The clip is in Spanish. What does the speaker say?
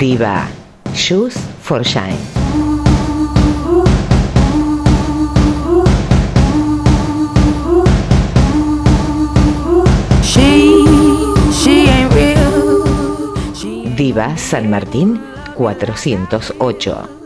Diva, Shoes for Shine. She, she ain't real. Diva San Martín 408.